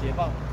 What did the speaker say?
解放。